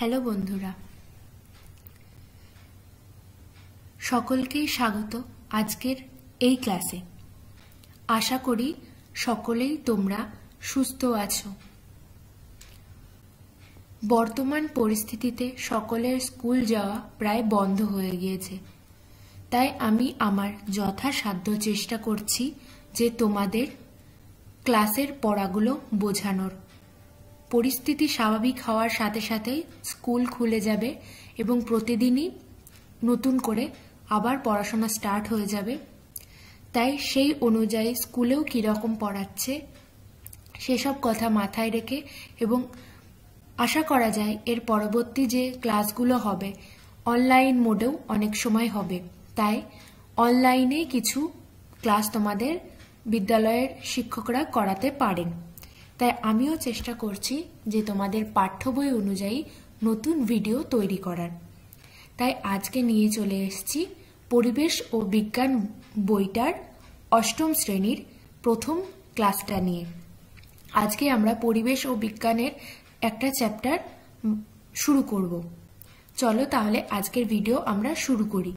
Hello বন্ধুরা। সকলকেই স্বাগত আজকের এই ক্লাসে। আশা করি সকলেই তোমরা সুস্থ আছো। বর্তমান পরিস্থিতিতে সকলের স্কুল যাওয়া প্রায় বন্ধ হয়ে গিয়েছে। তাই আমি আমার যথাসাধ্য চেষ্টা করছি যে তোমাদের ক্লাসের পড়াগুলো বোঝানোর। পরিস্থিতি স্বাভাবিক হওয়ার সাথে সাথেই স্কুল খুলে যাবে এবং প্রতিদিনই নতুন করে আবার পড়াশোনা স্টার্ট হয়ে যাবে। তাই সেই অনুযায়ী স্কুলেও কীরকম পড়াচ্ছে, সেসব কথা মাথায় রেখে এবং আশা করা যায় এর পরবর্তী যে ক্লাসগুলো হবে, অনলাইন মোডেও অনেক সময় হবে। তাই অনলাইনে কিছু ক্লাস তোমাদের বিদ্যালয়ের শিক্ষকরা করাতে পারেন। তাই আমিও চেষ্টা করছি যে তোমাদের পাঠ্য বই অনুযায়ী নতুন ভিডিও তৈরি করার। তাই আজকে নিয়ে চলে এসেছি পরিবেশ ও বিজ্ঞান বইটার অষ্টম শ্রেণির প্রথম ক্লাসটা নিয়ে। আজকে আমরা পরিবেশ ও বিজ্ঞানের একটা চ্যাপ্টার শুরু করব। চলো তাহলে আজকের ভিডিও আমরা শুরু করি।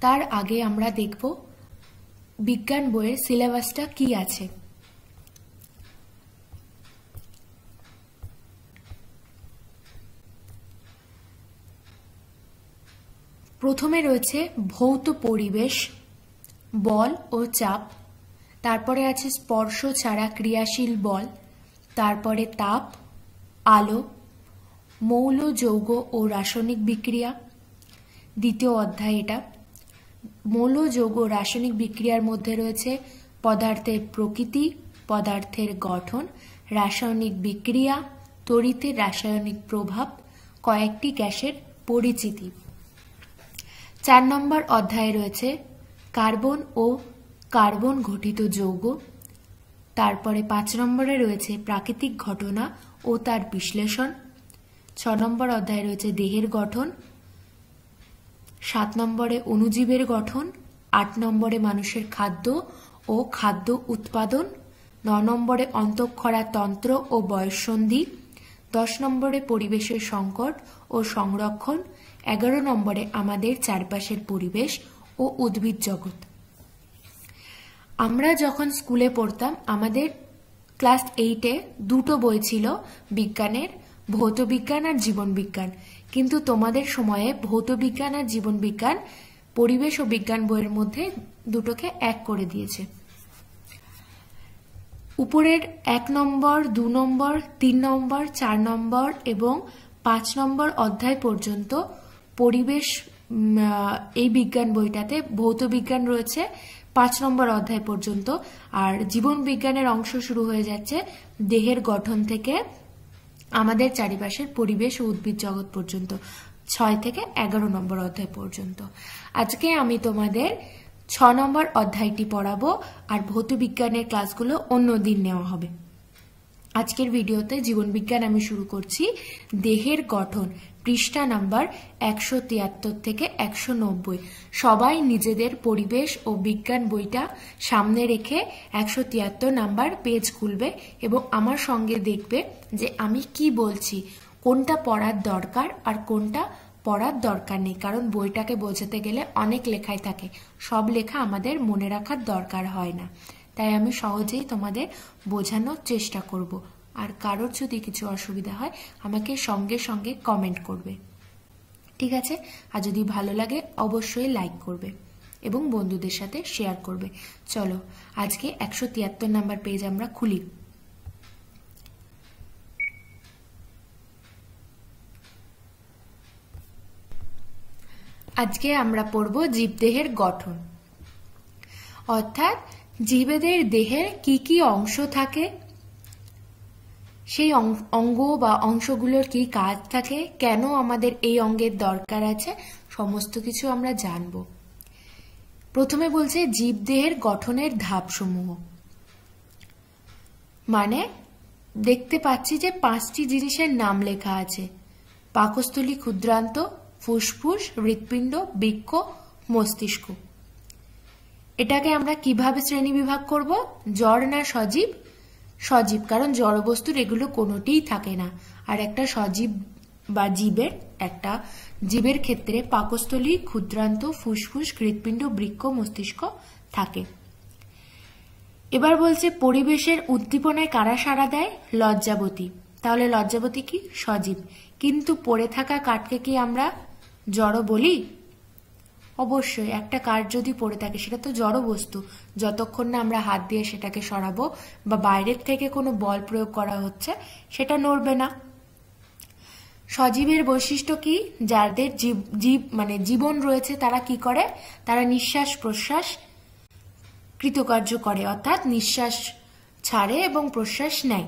তার আগে আমরা দেখব বিজ্ঞান বইয়ের সিলেবাসটা কি আছে? প্রথমে রয়েছে ভৌত পরিবেশ, বল ও চাপ, তারপরে আছে স্পর্শ ছাড়া ক্রিয়াশীল বল, তারপরে তাপ, আলো, মৌল, যৌগ ও রাসায়নিক বিক্রিয়া। দ্বিতীয় অধ্যায় এটা। মৌল যৌগ রাসায়নিক বিক্রিয়ার মধ্যে রয়েছে পদার্থের প্রকৃতি, পদার্থের গঠন, রাসায়নিক বিক্রিয়া, তড়িতের রাসায়নিক প্রভাব, কয়েকটি গ্যাসের পরিচিতি। চার নম্বর অধ্যায়ে রয়েছে কার্বন ও কার্বন ঘটিত যৌগ। তারপরে পাঁচ নম্বরে রয়েছে প্রাকৃতিক ঘটনা ও তার বিশ্লেষণ। ছ নম্বর অধ্যায়ে রয়েছে দেহের গঠন। সাত নম্বরে অণুজীবের গঠন, আট নম্বরে মানুষের খাদ্য ও খাদ্য উৎপাদন, ন নম্বরে অন্তঃক্ষরা তন্ত্র ও বয়ঃসন্ধি, দশ নম্বরে পরিবেশের সংকট ও সংরক্ষণ, এগারো নম্বরে আমাদের চারপাশের পরিবেশ ও উদ্ভিদ জগৎ। আমরা যখন স্কুলে পড়তাম, আমাদের ক্লাস এইটে দুটো বই ছিল, বিজ্ঞানের ভৌত বিজ্ঞান আর জীবন বিজ্ঞান কিন্তু তোমাদের সময়ে ভৌত বিজ্ঞান আর জীবন বিজ্ঞান, পরিবেশ ও বিজ্ঞান বইয়ের মধ্যে দুটোকে এক করে দিয়েছে। উপরের এক নম্বর, দু নম্বর, তিন নম্বর, চার নম্বর এবং পাঁচ নম্বর অধ্যায় পর্যন্ত পরিবেশ এই বিজ্ঞান বইটাতে ভৌত বিজ্ঞান রয়েছে পাঁচ নম্বর অধ্যায় পর্যন্ত। আর জীবন বিজ্ঞানের অংশ শুরু হয়ে যাচ্ছে দেহের গঠন থেকে আমাদের চারিপাশের পরিবেশ ও উদ্ভিদ জগৎ পর্যন্ত, ছয় থেকে এগারো নম্বর অধ্যায় পর্যন্ত। আজকে আমি তোমাদের ছ নম্বর অধ্যায়টি পড়াবো আর ভৌত বিজ্ঞানের ক্লাসগুলো অন্য দিন নেওয়া হবে। আজকের ভিডিওতে জীবনবিজ্ঞান আমি শুরু করছি দেহের গঠন পৃষ্ঠা নাম্বার একশো তিয়াত্তর থেকে একশো নব্বই। সবাই নিজেদের পরিবেশ ও বিজ্ঞান বইটা সামনে রেখে একশো তিয়াত্তর নাম্বার পেজ খুলবে এবং আমার সঙ্গে দেখবে যে আমি কি বলছি, কোনটা পড়ার দরকার আর কোনটা পড়ার দরকার নেই। কারণ বইটাকে বোঝাতে গেলে অনেক লেখাই থাকে, সব লেখা আমাদের মনে রাখার দরকার হয় না। তাই আমি সহজেই তোমাদের বোঝানোর চেষ্টা করব। আর কারোর যদি কিছু অসুবিধা হয়, আমাকে সঙ্গে সঙ্গে কমেন্ট করবে। ঠিক আছে? আর যদি ভালো লাগে, অবশ্যই লাইক করবে এবং বন্ধুদের সাথে শেয়ার করবে। চলো, আজকে একশো তিয়াত্তর নাম্বার পেজ আমরা খুলি। আজকে আমরা পড়ব জীবদেহের গঠন। অর্থাৎ জীবেদের দেহের কি কি অংশ থাকে? সেই অঙ্গ বা অংশগুলোর কি কাজ থাকে? কেন আমাদের এই অঙ্গের দরকার আছে? সমস্ত কিছু আমরা জানব। প্রথমে বলছে জীবদেহের গঠনের ধাপসমূহ। মানে দেখতে পাচ্ছি যে পাঁচটি জিনিসের নাম লেখা আছে। পাকস্থলী ক্ষুদ্রান্ত, ফুসফুস, হৃৎপিণ্ড বৃক্ষ মস্তিষ্ক। এটাকে আমরা কীভাবে শ্রেণি বিভাগ করব? জ্বর না সজীব সজীব, কারণ জড়বস্তুর এগুলো কোনোটিই থাকে না। আর একটা সজীব বা জীবের, একটা জীবের ক্ষেত্রে পাকস্থলী, ক্ষুদ্রান্ত, ফুসফুস, হৃৎপিণ্ড বৃক্ষ মস্তিষ্ক থাকে। এবার বলছে, পরিবেশের উদ্দীপনায় কারা সাড়া দেয়? লজ্জাবতী। তাহলে লজ্জাবতী কি? সজীব। কিন্তু পড়ে থাকা কাঠকে কি আমরা জড় বলি? অবশ্যই, একটা কাঠ যদি পড়ে থাকে, সেটা তো জড় বস্তু। যতক্ষণ না আমরা হাত দিয়ে সেটাকে সরাবো বা বাইরের থেকে কোনো বল প্রয়োগ করা হচ্ছে, সেটা নড়বে না। সজীবের বৈশিষ্ট্য কি? যাদের জীব জীব মানে জীবন রয়েছে, তারা কি করে? তারা নিঃশ্বাস প্রশ্বাস কৃতকার্য করে, অর্থাৎ নিঃশ্বাস ছাড়ে এবং প্রশ্বাস নেয়।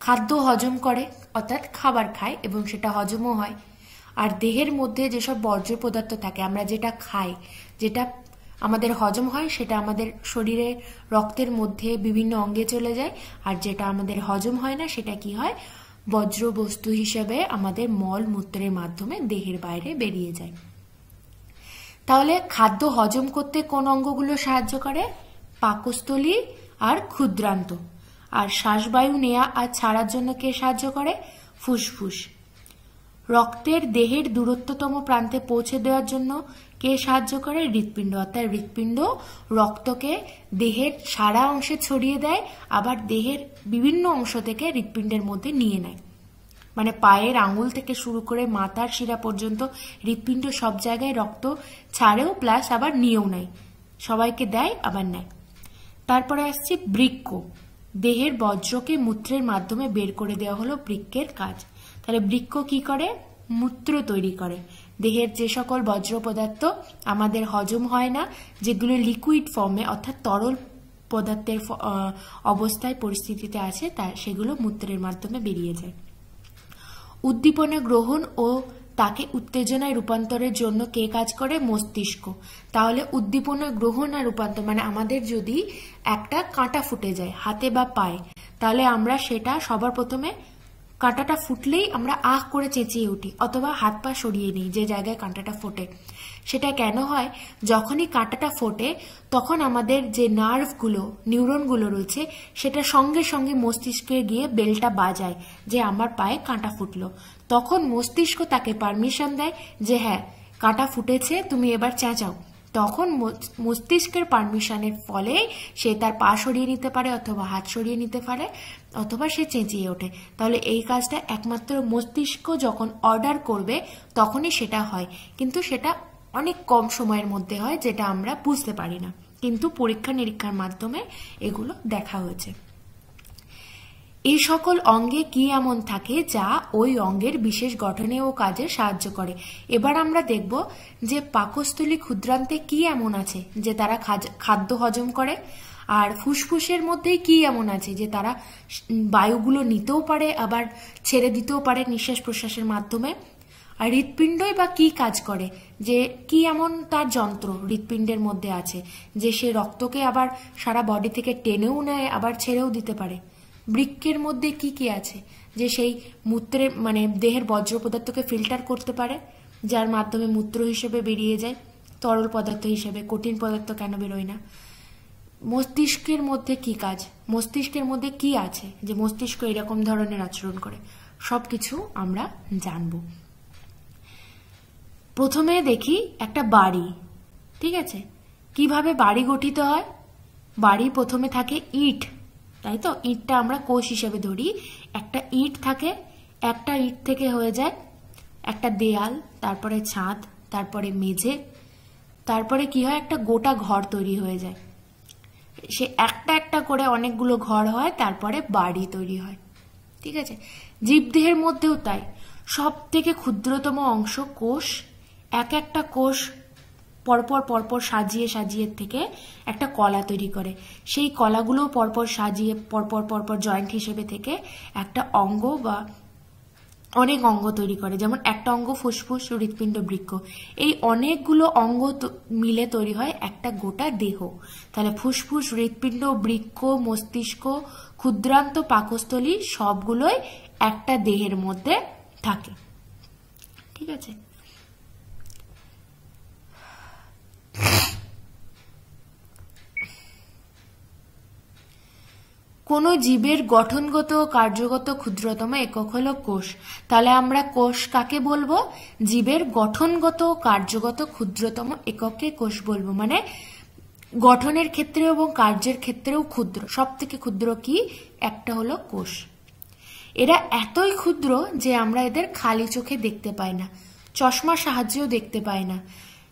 খাদ্য হজম করে, অর্থাৎ খাবার খায় এবং সেটা হজমও হয়। আর দেহের মধ্যে যেসব বর্জ্য পদার্থ থাকে, আমরা যেটা খাই, যেটা আমাদের হজম হয়, সেটা আমাদের শরীরে রক্তের মধ্যে বিভিন্ন অঙ্গে চলে যায়, আর যেটা আমাদের হজম হয় না, সেটা কি হয়? বজ্র বস্তু হিসেবে আমাদের মল মূত্রের মাধ্যমে দেহের বাইরে বেরিয়ে যায়। তাহলে খাদ্য হজম করতে কোন অঙ্গগুলো সাহায্য করে? পাকস্থলী আর ক্ষুদ্রান্ত। আর শ্বাসবায়ু নেয়া আর ছাড়ার জন্য কে সাহায্য করে? ফুসফুস। রক্তের দেহের দূরত্বতম প্রান্তে পৌঁছে দেওয়ার জন্য কে সাহায্য করে? হৃৎপিণ্ড। অর্থাৎ হৃৎপিণ্ড রক্তকে দেহের সারা অংশে ছড়িয়ে দেয়, আবার দেহের বিভিন্ন অংশ থেকে হৃৎপিণ্ডের মধ্যে নিয়ে নেয়। মানে পায়ের আঙুল থেকে শুরু করে মাথার শিরা পর্যন্ত হৃৎপিণ্ড সব জায়গায় রক্ত ছাড়েও, প্লাস আবার নিয়েও নেয়। সবাইকে দেয়, আবার নেয়। তারপরে আসছে বৃক্ষ। দেহের বজ্রকে মূত্রের মাধ্যমে বের করে দেওয়া হলো বৃক্ষের কাজ। তাহলে বৃক্ষ কি করে? মূত্র তৈরি করে। দেহের যে সকল বজ্র পদার্থ আমাদের হজম হয় না, যেগুলো লিকুইড ফর্মে অর্থাৎ তরল পদার্থের অবস্থায়, পরিস্থিতিতে আছে, তা সেগুলো মূত্রের মাধ্যমে বেরিয়ে যায়। উদ্দীপনা গ্রহণ ও তাকে উত্তেজনায় রূপান্তরের জন্য কে কাজ করে? মস্তিষ্ক। তাহলে উদ্দীপনা গ্রহণ আর রূপান্তর মানে আমাদের যদি একটা কাঁটা ফুটে যায়, হাতে বা পায়ে, তাহলে আমরা সেটা সবার প্রথমে কাঁটাটা ফুটলেই আমরা আহ করে চেঁচিয়ে উঠি, অথবা হাত পা সরিয়ে নিই যে জায়গায় কাঁটাটা ফোটে। সেটা কেন হয়? যখনই কাঁটাটা ফোটে, তখন আমাদের যে নার্ভগুলো, নিউরনগুলো রয়েছে, সেটা সঙ্গে সঙ্গে মস্তিষ্কে গিয়ে বেলটা বাজায় যে আমার পায়ে কাঁটা ফুটলো। তখন মস্তিষ্ক তাকে পারমিশন দেয় যে হ্যাঁ কাঁটা ফুটেছে, তুমি এবার চেঁচাও। তখন মস্তিষ্কের পারমিশনের ফলে সে তার পা সরিয়ে নিতে পারে, অথবা হাত সরিয়ে নিতে পারে। অথবা সে চেঁচিয়ে ওঠে। তাহলে এই কাজটা একমাত্র মস্তিষ্ক যখন অর্ডার করবে, তখনই সেটা হয়। কিন্তু সেটা অনেক কম সময়ের মধ্যে হয়, যেটা আমরা বুঝতে পারি না। কিন্তু পরীক্ষা নিরীক্ষার মাধ্যমে এগুলো দেখা হয়েছে। এই সকল অঙ্গে কি এমন থাকে যা ওই অঙ্গের বিশেষ গঠনে ও কাজে সাহায্য করে? এবার আমরা দেখব যে পাকস্থলী ক্ষুদ্রান্তে কি এমন আছে, যে তারা খাদ্য হজম করে। আর ফুসফুসের মধ্যেই কি এমন আছে যে তারা বায়ুগুলো নিতেও পারে, আবার ছেড়ে দিতেও পারে নিঃশ্বাস প্রশ্বাসের মাধ্যমে? আর হৃৎপিণ্ডই বা কি কাজ করে? যে কি এমন তার যন্ত্র হৃৎপিণ্ডের মধ্যে আছে যে সে রক্তকে আবার সারা বডি থেকে টেনেও নেয়, আবার ছেড়েও দিতে পারে? বৃক্ষের মধ্যে কি কি আছে যে সেই মূত্রে মানে দেহের বজ্র পদার্থকে ফিল্টার করতে পারে, যার মাধ্যমে মূত্র হিসেবে বেরিয়ে যায়? তরল পদার্থ হিসেবে, কঠিন পদার্থ কেন বেরোয় না? মস্তিষ্কের মধ্যে কি কাজ? মস্তিষ্কের মধ্যে কি আছে? যে মস্তিষ্ক এরকম ধরনের আচরণ করে। সব কিছু আমরা জানব। প্রথমে দেখি একটা বাড়ি, ঠিক আছে? কীভাবে বাড়ি গঠিত হয়? বাড়ি প্রথমে থাকে ইট, তাই তো? ইটটা আমরা কোষ হিসেবে ধরি। একটা ইট থাকে, একটা ইট থেকে হয়ে যায় একটা দেয়াল, তারপরে ছাদ, তারপরে মেঝে, তারপরে কি হয়? একটা গোটা ঘর তৈরি হয়ে যায়। সে একটা একটা করে অনেকগুলো ঘর হয়, তারপরে বাড়ি তৈরি হয়। ঠিক আছে? জীবদেহের মধ্যেও তাই। সব থেকে ক্ষুদ্রতম অংশ কোষ, এক একটা কোষ পরপর পরপর সাজিয়ে সাজিয়ে থেকে একটা কলা তৈরি করে। সেই কলাগুলো পরপর সাজিয়ে পরপর পরপর জয়েন্ট হিসেবে থেকে একটা অঙ্গ বা অনেক অঙ্গ তৈরি করে। যেমন একটা অঙ্গ ফুসফুস, হৃৎপিণ্ড বৃক্ষ এই অনেকগুলো অঙ্গ মিলে তৈরি হয় একটা গোটা দেহ। তাহলে ফুসফুস, হৃৎপিণ্ড বৃক্ষ মস্তিষ্ক, ক্ষুদ্রান্ত পাকস্থলী সবগুলোই একটা দেহের মধ্যে থাকে। ঠিক আছে? কোনো জীবের গঠনগত ও কার্যগত, ক্ষুদ্রতম একক হলো কোষ। তাহলে আমরা কোষ কাকে বলব? জীবের গঠনগত ও কার্যগত, ক্ষুদ্রতম এককে কোষ বলব। মানে গঠনের ক্ষেত্রে এবং কার্যের ক্ষেত্রেও ক্ষুদ্র। সব থেকে ক্ষুদ্র কি? একটা হলো কোষ। এরা এতই ক্ষুদ্র যে আমরা এদের খালি চোখে দেখতে পাই না, চশমার সাহায্যেও দেখতে পাই না।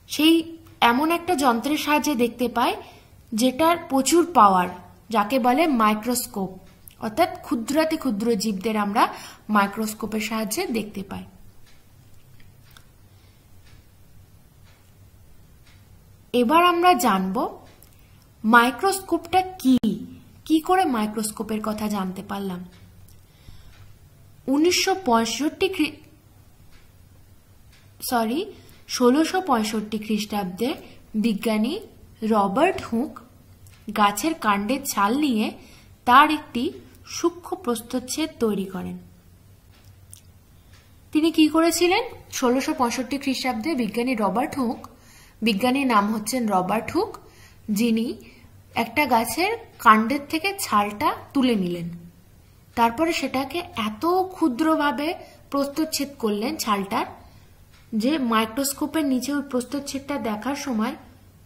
সেই এমন একটা যন্ত্রের সাহায্যে দেখতে পাই যেটার প্রচুর পাওয়ার যাকে বলে মাইক্রোস্কোপ, অর্থাৎ ক্ষুদ্রাতি ক্ষুদ্র জীবদের আমরা মাইক্রোস্কোপের সাহায্যে দেখতে পাই। এবার আমরা জানব মাইক্রোস্কোপটা কি? কি করে মাইক্রোস্কোপের কথা জানতে পারলাম। উনিশশো পঁয়ষট্টি সরি ষোলোশো পঁয়ষট্টি খ্রিস্টাব্দে বিজ্ঞানী রবার্ট হুক গাছের কাণ্ডের ছাল নিয়ে তার একটি সূক্ষ্ম প্রস্তুচ্ছেদ তৈরি করেন। তিনি কি করেছিলেন? ষোলোশো পঁয়ষট্টি খ্রিস্টাব্দে বিজ্ঞানী রবার্ট হুক, বিজ্ঞানীর নাম হচ্ছেন রবার্ট হুক, যিনি একটা গাছের কাণ্ডের থেকে ছালটা তুলে নিলেন। তারপরে সেটাকে এত ক্ষুদ্রভাবে প্রস্তুচ্ছেদ করলেন ছালটার যে মাইক্রোস্কোপের নিচে ওই প্রস্তুচ্ছেদটা দেখার সময়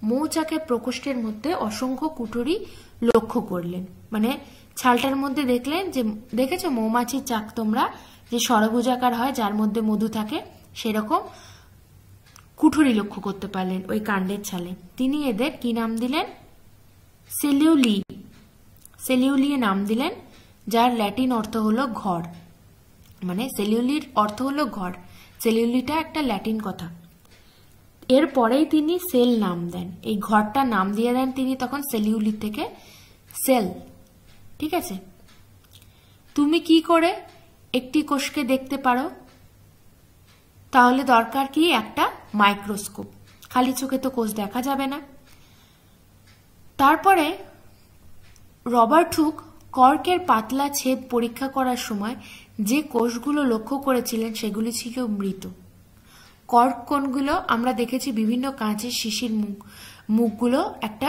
মৌচাকের প্রকোষ্ঠের মধ্যে অসংখ্য কুটুরি লক্ষ্য করলেন। মানে ছালটার মধ্যে দেখলেন যে, দেখেছ মৌমাছির চাক তোমরা? যে সরভুজাকার হয়, যার মধ্যে মধু থাকে, সেরকম কুঠুরি লক্ষ্য করতে পারলেন ওই কাণ্ডের ছালে। তিনি এদের কি নাম দিলেন? সেলিউলি। সেলিউলিয়ে নাম দিলেন, যার ল্যাটিন অর্থ হলো ঘর। মানে সেলিউলির অর্থ হলো ঘর। সেলিউলিটা একটা ল্যাটিন কথা। এরপরেই তিনি সেল নাম দেন। এই ঘরটা নাম দিয়ে দেন তিনি তখন সেলিউলি থেকে সেল। ঠিক আছে? তুমি কি করে একটি কোষকে দেখতে পারো? তাহলে দরকার কি একটা মাইক্রোস্কোপ। খালি চোখে তো কোষ দেখা যাবে না। তারপরে রবার্ট হুক কর্কের পাতলা ছেদ পরীক্ষা করার সময় যে কোষগুলো লক্ষ্য করেছিলেন সেগুলি ছিল মৃত। কর্ক কোনগুলো আমরা দেখেছি বিভিন্ন কাঁচের শিশির মুখ, মুখগুলো একটা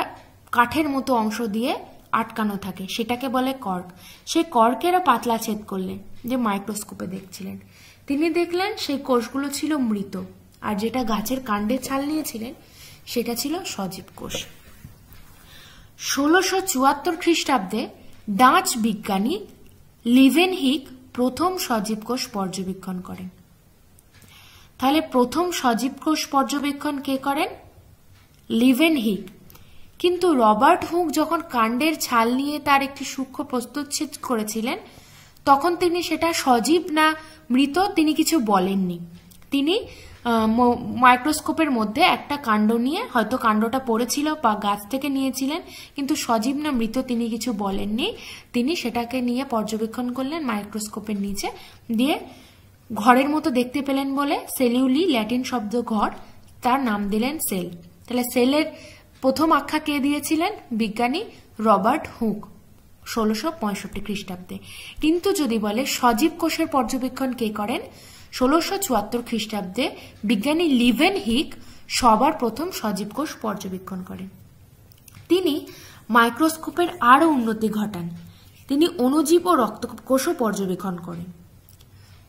কাঠের মতো অংশ দিয়ে আটকানো থাকে। সেটাকে বলে কর্ক। সে কর্কেরও পাতলা ছেদ করলেন, যে মাইক্রোস্কোপে দেখছিলেন। তিনি দেখলেন সেই কোষগুলো ছিল মৃত, আর যেটা গাছের কাণ্ডে ছাল নিয়েছিলেন, সেটা ছিল সজীব কোষ। ষোলোশো চুয়াত্তর খ্রিস্টাব্দে ডাচ বিজ্ঞানী লিভেনহিক প্রথম সজীব কোষ পর্যবেক্ষণ করেন। তাহলে প্রথম সজীব কোষ পর্যবেক্ষণ কে করেন? লিভেনহিক কিন্তু রবার্ট হুক যখন কাণ্ডের ছাল নিয়ে তার একটি সূক্ষ্ম প্রস্তুচ্ছেদ করেছিলেন, তখন তিনি সেটা সজীব না মৃত তিনি কিছু বলেননি। তিনি মাইক্রোস্কোপের মধ্যে একটা কাণ্ড নিয়ে হয়তো কাণ্ডটা পড়েছিল বা গাছ থেকে নিয়েছিলেন, কিন্তু সজীব না মৃত তিনি কিছু বলেননি। তিনি সেটাকে নিয়ে পর্যবেক্ষণ করলেন মাইক্রোস্কোপের নিচে, দিয়ে ঘরের মতো দেখতে পেলেন বলে সেলিউলি ল্যাটিন শব্দ ঘর, তার নাম দিলেন সেল। তাহলে সেলের প্রথম আখ্যা কে দিয়েছিলেন? বিজ্ঞানী রবার্ট হুক, ষোলোশো পঁয়ষট্টি খ্রিস্টাব্দে। কিন্তু যদি বলে সজীব কোষের পর্যবেক্ষণ কে করেন? ষোলোশো চুয়াত্তর খ্রিস্টাব্দে বিজ্ঞানী লিভেন হিক সবার প্রথম সজীব কোষ পর্যবেক্ষণ করেন। তিনি মাইক্রোস্কোপের আরও উন্নতি ঘটান। তিনি অণুজীব ও রক্ত কোষও পর্যবেক্ষণ করেন।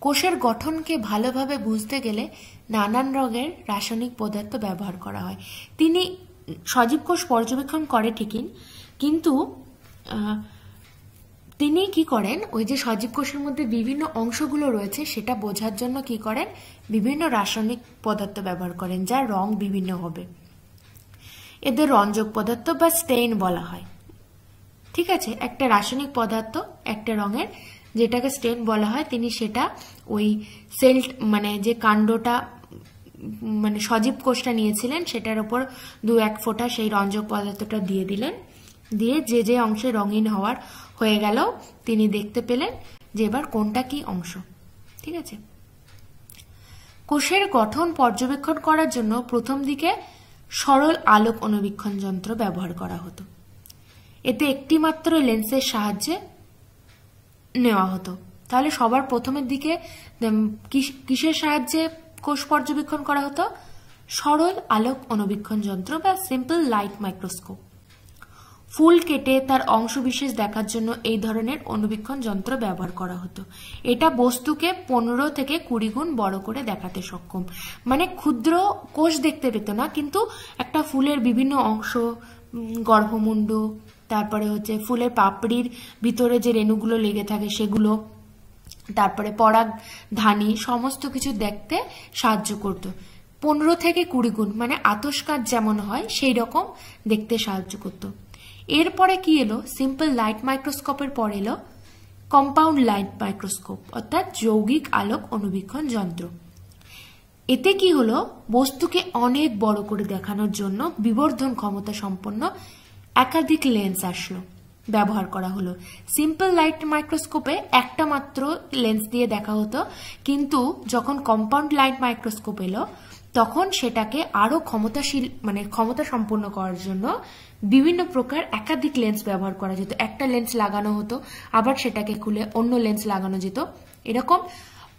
কোষের গঠনকে ভালোভাবে বুঝতে গেলে নানান রঙের রাসায়নিক পদার্থ ব্যবহার করা হয়। তিনি সজীব কোষ পর্যবেক্ষণ করে ঠিকই, কিন্তু তিনি কি করেন? ওই যে সজীব কোষের মধ্যে বিভিন্ন অংশগুলো রয়েছে, সেটা বোঝার জন্য কি করেন? বিভিন্ন রাসায়নিক পদার্থ ব্যবহার করেন, যার রং বিভিন্ন হবে। এদের রঞ্জক পদার্থ বা স্টেইন বলা হয়। ঠিক আছে? একটা রাসায়নিক পদার্থ একটা রঙের যেটাকে স্টেন বলা হয়, তিনি সেটা ওই সেল্ট মানে যে কাণ্ডটা মানে সজীব কোষটা নিয়েছিলেন, সেটার উপর দু এক ফোঁটা সেই রঞ্জক পদার্থটা দিয়ে দিলেন। দিয়ে যে যে অংশে রঙিন হওয়ার হয়ে গেল, তিনি দেখতে পেলেন যে এবার কোনটা কি অংশ। ঠিক আছে? কোষের গঠন পর্যবেক্ষণ করার জন্য প্রথম দিকে সরল আলোক অনুবীক্ষণ যন্ত্র ব্যবহার করা হতো। এতে একটি মাত্র লেন্সের সাহায্যে নেওয়া হতো। তাহলে সবার প্রথমের দিকে কিসের সাহায্যে কোষ পর্যবেক্ষণ করা হতো? সরল আলোক অনুবীক্ষণ যন্ত্র বা সিম্পল লাইট মাইক্রোস্কোপ ফুল কেটে তার অংশবিশেষ দেখার জন্য এই ধরনের অনুবীক্ষণ যন্ত্র ব্যবহার করা হতো। এটা বস্তুকে পনেরো থেকে কুড়ি গুণ বড় করে দেখাতে সক্ষম। মানে ক্ষুদ্র কোষ দেখতে পেত না, কিন্তু একটা ফুলের বিভিন্ন অংশ গর্ভমুণ্ড তারপরে হচ্ছে ফুলের পাপড়ির ভিতরে যে রেণুগুলো লেগে থাকে সেগুলো, তারপরে পরাগ ধানি, সমস্ত কিছু দেখতে সাহায্য করত। পনেরো থেকে কুড়ি গুণ মানে আতস কাজ যেমন হয় সেই রকম দেখতে সাহায্য করত। এরপরে কি এলো? সিম্পল লাইট মাইক্রোস্কোপের পর এলো। কম্পাউন্ড লাইট মাইক্রোস্কোপ অর্থাৎ যৌগিক আলোক অনুবীক্ষণ যন্ত্র। এতে কি হলো? বস্তুকে অনেক বড় করে দেখানোর জন্য বিবর্ধন ক্ষমতা সম্পন্ন একাধিক লেন্স আসলো। ব্যবহার করা হলো। সিম্পল লাইট মাইক্রোস্কোপে একটা মাত্র লেন্স দিয়ে দেখা হতো, কিন্তু যখন কম্পাউন্ড লাইট মাইক্রোস্কোপ এলো, তখন সেটাকে আরও ক্ষমতাশীল মানে ক্ষমতা সম্পন্ন করার জন্য বিভিন্ন প্রকার একাধিক লেন্স ব্যবহার করা যেত। একটা লেন্স লাগানো হতো, আবার সেটাকে খুলে অন্য লেন্স লাগানো যেত। এরকম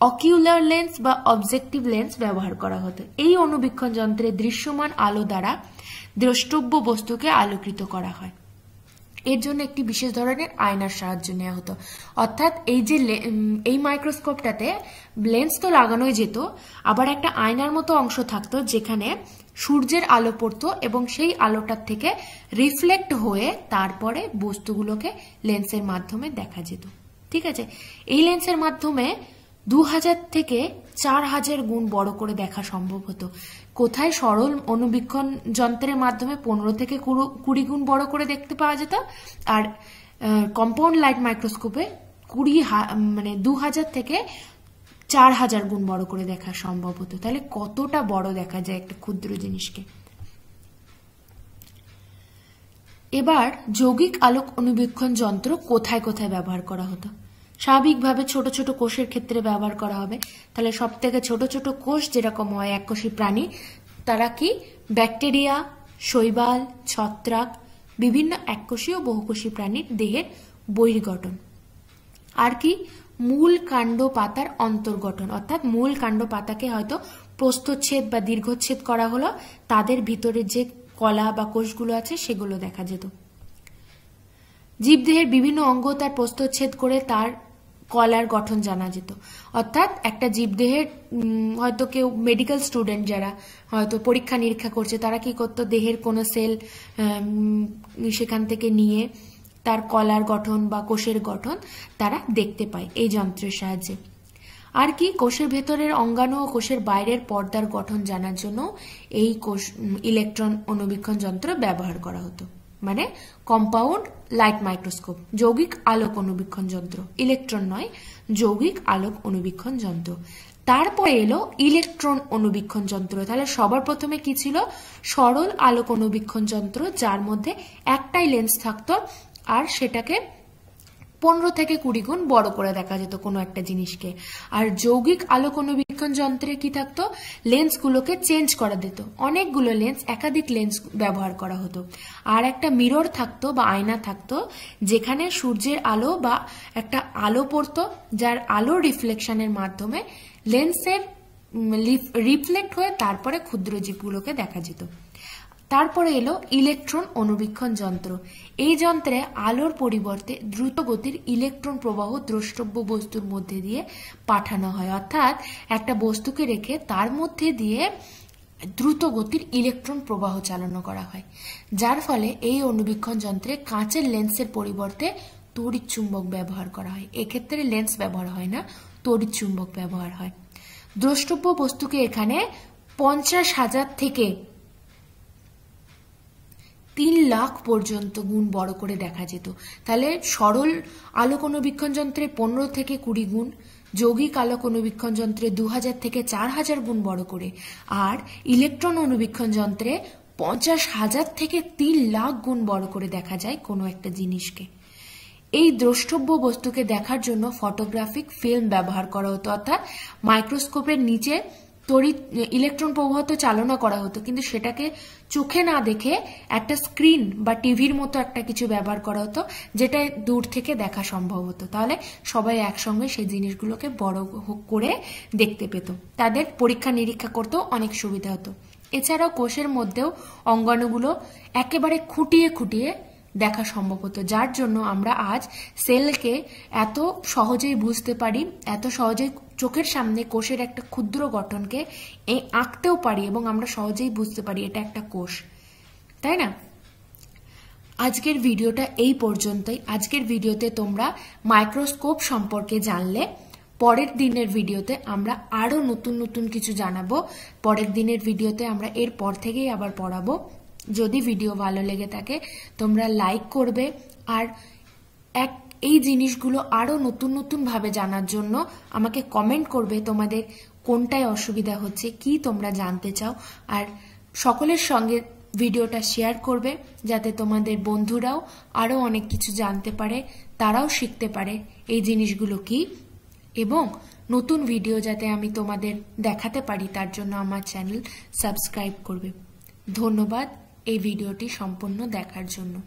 অকিউলার লেন্স বা অবজেক্টিভ লেন্স ব্যবহার করা হতো। এই অনুবীক্ষণ যন্ত্রে দৃশ্যমান আলো দ্বারা দ্রষ্টব্য বস্তুকে আলোকিত করা হয়। এর জন্য একটি বিশেষ ধরনের আয়নার সাহায্য নেওয়া হতো। অর্থাৎ এই যে এই মাইক্রোস্কোপটাতে লেন্স তো লাগানোই যেত, আবার একটা আয়নার মতো অংশ থাকতো যেখানে সূর্যের আলো পড়তো এবং সেই আলোটার থেকে রিফ্লেক্ট হয়ে তারপরে বস্তুগুলোকে লেন্সের মাধ্যমে দেখা যেত। ঠিক আছে? এই লেন্সের মাধ্যমে দু হাজার থেকে চার হাজার গুণ বড় করে দেখা সম্ভব হতো। কোথায় সরল অনুবীক্ষণ যন্ত্রের মাধ্যমে পনেরো থেকে কুড়ি গুণ বড় করে দেখতে পাওয়া যেত? আর কম্পাউন্ড লাইট মাইক্রোস্কোপে কুড়ি মানে দু হাজার থেকে চার হাজার গুণ বড় করে দেখা সম্ভব হতো। তাহলে কতটা বড় দেখা যায় একটা ক্ষুদ্র জিনিসকে? এবার যৌগিক আলোক অনুবীক্ষণ যন্ত্র কোথায় কোথায় ব্যবহার করা হতো? স্বাভাবিকভাবে ছোট ছোট কোষের ক্ষেত্রে ব্যবহার করা হবে। তাহলে সব থেকে ছোট ছোট কোষ যেরকম হয় এককোষী প্রাণী, তারা কি? ব্যাকটেরিয়া, শৈবাল, ছত্রাক, বিভিন্ন এককোষী ও বহুকোষী প্রাণীর দেহের বহির্গঠন। আর কি? মূল কাণ্ড পাতার অন্তর্গঠন। অর্থাৎ মূল কাণ্ড পাতাকে হয়তো প্রস্থচ্ছেদ বা দীর্ঘচ্ছেদ করা হলো, তাদের ভিতরে যে কলা বা কোষগুলো আছে সেগুলো দেখা যেত। জীবদেহের বিভিন্ন অঙ্গ তার প্রস্থচ্ছেদ করে তার কলার গঠন জানা যেত। অর্থাৎ একটা জীবদেহের হয়তো কেউ মেডিকেল স্টুডেন্ট যারা হয়তো পরীক্ষা নিরীক্ষা করছে, তারা কি করতো? দেহের কোনো সেল সেখান থেকে নিয়ে তার কলার গঠন বা কোষের গঠন তারা দেখতে পায় এই যন্ত্রের সাহায্যে। আর কি, কোষের ভেতরের অঙ্গাণু ও কোষের বাইরের পর্দার গঠন জানার জন্য এই কোষ ইলেকট্রন অনুবীক্ষণ যন্ত্র ব্যবহার করা হতো। মানে কম্পাউন্ড লাইট মাইক্রোস্কোপ যৌগিক আলোক অনুবীক্ষণ যন্ত্র ইলেকট্রন নয়, যৌগিক আলোক অনুবীক্ষণ যন্ত্র। তারপরে এলো ইলেকট্রন অনুবীক্ষণ যন্ত্র। তাহলে সবার প্রথমে কি ছিল? সরল আলোক অনুবীক্ষণ যন্ত্র, যার মধ্যে একটাই লেন্স থাকতো, আর সেটাকে পনেরো থেকে কুড়ি গুণ বড় করে দেখা যেত কোনো একটা জিনিসকে। আর যৌগিক আলোক অনুবীক্ষণ যন্ত্রে কি থাকতো? লেন্সগুলোকে চেঞ্জ করা দিত। অনেকগুলো লেন্স, একাধিক লেন্স ব্যবহার করা হতো। আর একটা মিরর থাকতো বা আয়না থাকতো, যেখানে সূর্যের আলো বা একটা আলো পড়তো, যার আলো রিফ্লেকশনের মাধ্যমে লেন্সের রিফ্লেক্ট হয়ে তারপরে ক্ষুদ্র জীবগুলোকে দেখা যেত। তারপরে এলো ইলেকট্রন অনুবীক্ষণ যন্ত্র। এই যন্ত্রে আলোর পরিবর্তে দ্রুত গতির ইলেকট্রন প্রবাহ দ্রষ্টব্য বস্তুর মধ্যে দিয়ে পাঠানো হয়। অর্থাৎ একটা বস্তুকে রেখে তার মধ্যে দিয়ে দ্রুত গতির ইলেকট্রন প্রবাহ চালানো করা হয়। যার ফলে এই অনুবীক্ষণ যন্ত্রে কাঁচের লেন্সের পরিবর্তে তড়িৎ চুম্বক ব্যবহার করা হয়। এক্ষেত্রে লেন্স ব্যবহার হয় না, তড়িৎ চুম্বক ব্যবহার হয়। দ্রষ্টব্য বস্তুকে এখানে পঞ্চাশ হাজার থেকে তিন লাখ পর্যন্ত গুণ বড় করে দেখা যেত। তাহলে সরল আলোক অনুবীক্ষণ যন্ত্রে পনেরো থেকে কুড়ি গুণ, যৌগিক আলোক অনুবীক্ষণ যন্ত্রে দু হাজার থেকে চার হাজার গুণ বড় করে, আর ইলেকট্রন অনুবীক্ষণ যন্ত্রে পঞ্চাশ হাজার থেকে তিন লাখ গুণ বড় করে দেখা যায় কোনো একটা জিনিসকে। এই দ্রষ্টব্য বস্তুকে দেখার জন্য ফটোগ্রাফিক ফিল্ম ব্যবহার করা হতো, অর্থাৎ মাইক্রোস্কোপের নিচে তড়িৎ ইলেকট্রন প্রবাহ তো চালনা করা হতো, কিন্তু সেটাকে চোখে না দেখে একটা স্ক্রিন বা টিভির মতো একটা কিছু ব্যবহার করা হতো, যেটা দূর থেকে দেখা সম্ভব হতো। তাহলে সবাই একসঙ্গে সেই জিনিসগুলোকে বড় করে দেখতে পেত। তাদের পরীক্ষা নিরীক্ষা করতেও অনেক সুবিধা হতো। এছাড়াও কোষের মধ্যেও অঙ্গাণুগুলো একেবারে খুঁটিয়ে খুঁটিয়ে দেখা সম্ভব হতো, যার জন্য আমরা আজ সেলকে এত সহজেই বুঝতে পারি, এত সহজেই চোখের সামনে কোষের একটা ক্ষুদ্র গঠনকে আঁকতেও পারি এবং আমরা সহজেই বুঝতে পারি এটা একটা কোষ। তাই না? আজকের ভিডিওটা এই পর্যন্তই। আজকের ভিডিওতে তোমরা মাইক্রোস্কোপ সম্পর্কে জানলে পরের দিনের ভিডিওতে আমরা আরও নতুন নতুন কিছু জানাব। পরের দিনের ভিডিওতে আমরা এর পর থেকেই আবার পড়াবো। যদি ভিডিও ভালো লেগে থাকে, তোমরা লাইক করবে। আর এক এই জিনিসগুলো আরও নতুন নতুন ভাবে জানার জন্য আমাকে কমেন্ট করবে তোমাদের কোনটায় অসুবিধা হচ্ছে, কি তোমরা জানতে চাও। আর সকলের সঙ্গে ভিডিওটা শেয়ার করবে, যাতে তোমাদের বন্ধুরাও আরও অনেক কিছু জানতে পারে, তারাও শিখতে পারে এই জিনিসগুলো কি। এবং নতুন ভিডিও যাতে আমি তোমাদের দেখাতে পারি, তার জন্য আমার চ্যানেল সাবস্ক্রাইব করবে। ধন্যবাদ এই ভিডিওটি সম্পূর্ণ দেখার জন্য।